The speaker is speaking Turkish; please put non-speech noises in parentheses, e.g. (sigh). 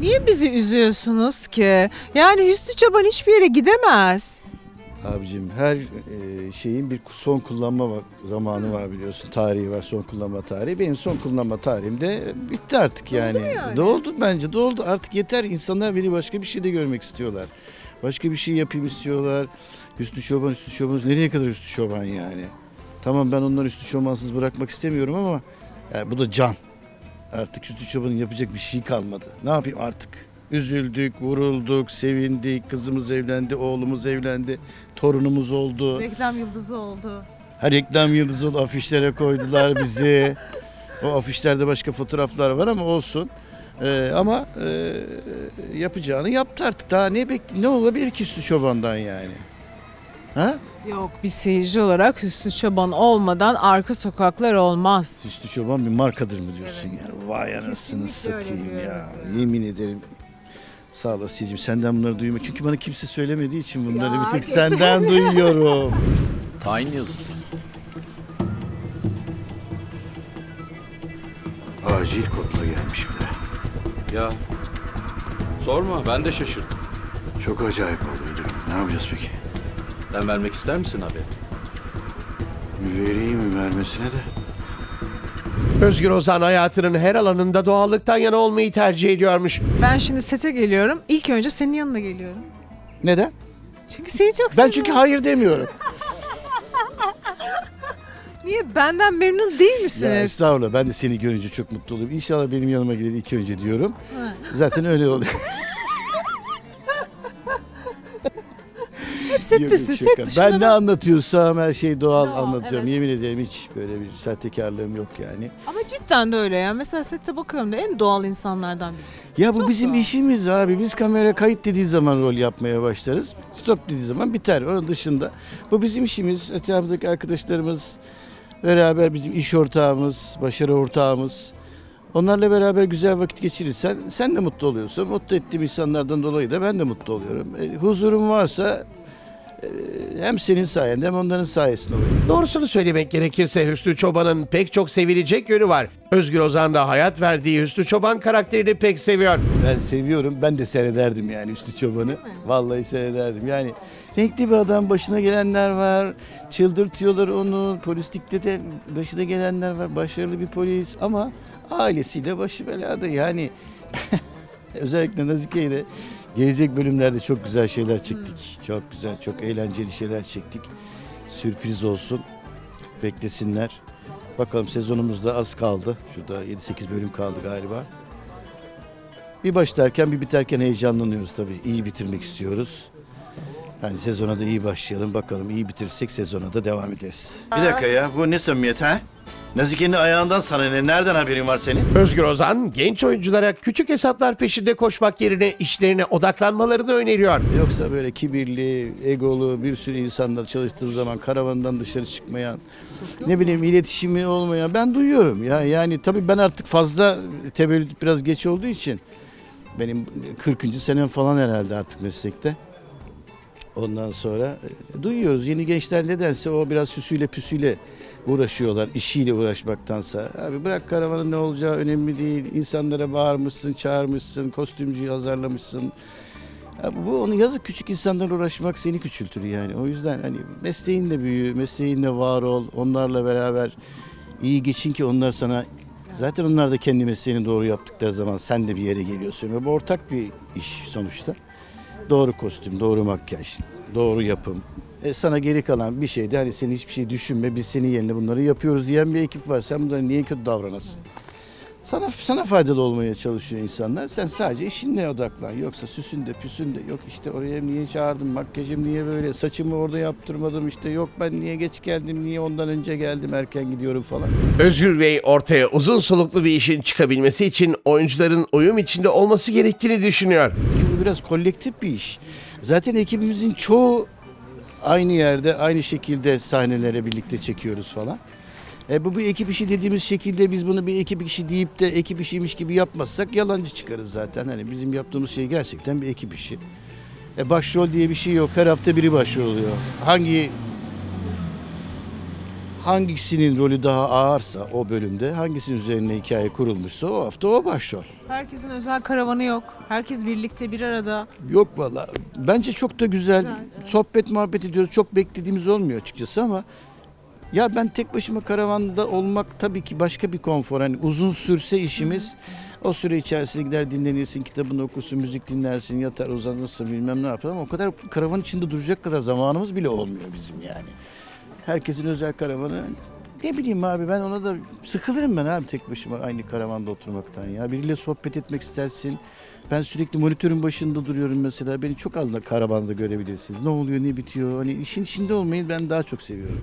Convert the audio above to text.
Niye bizi üzüyorsunuz ki? Yani Hüsnü Çoban hiçbir yere gidemez. Abicim her e, şeyin bir son kullanma zamanı var biliyorsun. Tarihi var, son kullanma tarihi. Benim son kullanma tarihim de bitti artık yani. yani. Doldu bence, doldu. Artık yeter. İnsanlar beni başka bir şey de görmek istiyorlar. Başka bir şey yapayım istiyorlar. Hüsnü Çoban, Hüsnü Çoban. Nereye kadar Hüsnü Çoban yani? Tamam ben onları Hüsnü Çobansız bırakmak istemiyorum ama yani bu da can. Artık Hüsnü Çoban'ın yapacak bir şey kalmadı. Ne yapayım artık? Üzüldük, vurulduk, sevindik. Kızımız evlendi, oğlumuz evlendi, torunumuz oldu. Reklam yıldızı oldu. Her reklam yıldızı oldu, afişlere koydular bizi. o afişlerde başka fotoğraflar var ama olsun. Ee, ama e, yapacağını yaptı artık. Daha ne bekli ne olabilir ki Hüsnü Çoban'dan yani? Ha? Yok bir seyirci olarak Hüsnü Çoban olmadan arka sokaklar olmaz. Hüsnü Çoban bir markadır mı diyorsun Evet. yani? Vay anasını Kesinlikle satayım ya. diyoruz. Yemin ederim. Sağ ol Asiye'cim senden bunları duymak. Çünkü bana kimse söylemediği için bunları Ya, bir tek kesin. senden (laughs) duyuyorum. Tayin yazısı. Acil kodla gelmiş bir de. Ya sorma ben de şaşırdım. Çok acayip oldu. Ne yapacağız peki? Ben vermek ister misin haberi? Vereyim vermesine de? Özgür Ozan hayatının her alanında doğallıktan yana olmayı tercih ediyormuş. Ben şimdi sete geliyorum. İlk önce senin yanına geliyorum. Neden? Çünkü seni çok Ben seviyorum. çünkü hayır demiyorum. (laughs) Niye? Benden memnun değil ya misiniz? estağfurullah ben de seni görünce çok mutlu oluyorum. İnşallah benim yanıma gelir ilk önce diyorum. Zaten öyle oluyor. Hep settesin. Set dışında Ben ne da- anlatıyorsam her şey doğal, Doğal, anlatıyorum. evet. Yemin ederim hiç böyle bir sahtekarlığım yok yani. Ama cidden de öyle ya. Mesela sette bakıyorum da en doğal insanlardan birisi. Ya bu Çok bizim doğal. işimiz abi. Biz kamera kayıt dediği zaman rol yapmaya başlarız. Stop dediği zaman biter. Onun dışında bu bizim işimiz. Etrafındaki arkadaşlarımız beraber bizim iş ortağımız, başarı ortağımız. Onlarla beraber güzel vakit geçirirsen sen de mutlu oluyorsun. Mutlu ettiğim insanlardan dolayı da ben de mutlu oluyorum. E, huzurum varsa hem senin sayende hem onların sayesinde oluyor. Doğrusunu söylemek gerekirse Hüsnü Çoban'ın pek çok sevilecek yönü var. Özgür Ozan da hayat verdiği Hüsnü Çoban karakterini pek seviyor. Ben seviyorum. Ben de seyrederdim yani Üstü Çoban'ı. Vallahi seyrederdim. Yani renkli bir adam başına gelenler var. Çıldırtıyorlar onu. Polislikte de başına gelenler var. Başarılı bir polis ama ailesiyle başı belada. Yani (laughs) özellikle Nazike'yle gelecek bölümlerde çok güzel şeyler çektik. Çok güzel, çok eğlenceli şeyler çektik. Sürpriz olsun. Beklesinler. Bakalım sezonumuzda az kaldı. Şurada 7-8 bölüm kaldı galiba. Bir başlarken bir biterken heyecanlanıyoruz tabii. İyi bitirmek istiyoruz. Yani sezona da iyi başlayalım. Bakalım iyi bitirirsek sezona da devam ederiz. Bir dakika ya bu ne samimiyet ha? Nazike'nin ayağından sana ne? Nereden haberin var senin? Özgür Ozan genç oyunculara küçük hesaplar peşinde koşmak yerine işlerine odaklanmalarını öneriyor. Yoksa böyle kibirli, egolu bir sürü insanla çalıştığı zaman karavandan dışarı çıkmayan, ne bileyim iletişimi olmayan ben duyuyorum ya. Yani tabii ben artık fazla tevellüt biraz geç olduğu için benim 40. senem falan herhalde artık meslekte. Ondan sonra e, duyuyoruz yeni gençler nedense o biraz süsüyle püsüyle uğraşıyorlar işiyle uğraşmaktansa. Abi bırak karavanın ne olacağı önemli değil. İnsanlara bağırmışsın, çağırmışsın, kostümcüyü azarlamışsın. Ya bu onu yazık küçük insanlarla uğraşmak seni küçültür yani. O yüzden hani mesleğinle büyü, mesleğinle var ol. Onlarla beraber iyi geçin ki onlar sana zaten onlar da kendi mesleğini doğru yaptıkları zaman sen de bir yere geliyorsun. Ve bu ortak bir iş sonuçta. Doğru kostüm, doğru makyaj, doğru yapım. E sana geri kalan bir şey de hani sen hiçbir şey düşünme biz senin yerine bunları yapıyoruz diyen bir ekip var. Sen bunlara niye kötü davranasın? Sana sana faydalı olmaya çalışıyor insanlar. Sen sadece işinle odaklan. Yoksa süsünde püsünde yok işte oraya niye çağırdım, makyajım niye böyle, saçımı orada yaptırmadım işte yok ben niye geç geldim, niye ondan önce geldim, erken gidiyorum falan. Özgür Bey ortaya uzun soluklu bir işin çıkabilmesi için oyuncuların uyum içinde olması gerektiğini düşünüyor. Çünkü biraz kolektif bir iş. Zaten ekibimizin çoğu aynı yerde, aynı şekilde sahnelere birlikte çekiyoruz falan. E bu bir ekip işi dediğimiz şekilde biz bunu bir ekip işi deyip de ekip işiymiş gibi yapmazsak yalancı çıkarız zaten. Hani bizim yaptığımız şey gerçekten bir ekip işi. E başrol diye bir şey yok. Her hafta biri başrol oluyor. Hangi hangisinin rolü daha ağırsa o bölümde, hangisinin üzerine hikaye kurulmuşsa o hafta o başrol. Herkesin özel karavanı yok. Herkes birlikte bir arada. Yok valla. Bence çok da güzel. Güzel, evet. Sohbet muhabbet ediyoruz. Çok beklediğimiz olmuyor açıkçası ama ya ben tek başıma karavanda olmak tabii ki başka bir konfor. Hani uzun sürse işimiz o süre içerisinde gider dinlenirsin, kitabını okursun, müzik dinlersin, yatar uzanırsın bilmem ne yapar ama o kadar karavan içinde duracak kadar zamanımız bile olmuyor bizim yani. Herkesin özel karavanı ne bileyim abi ben ona da sıkılırım ben abi tek başıma aynı karavanda oturmaktan ya. Biriyle sohbet etmek istersin. Ben sürekli monitörün başında duruyorum mesela. Beni çok az da karavanda görebilirsiniz. Ne oluyor, ne bitiyor. Hani işin içinde olmayı ben daha çok seviyorum.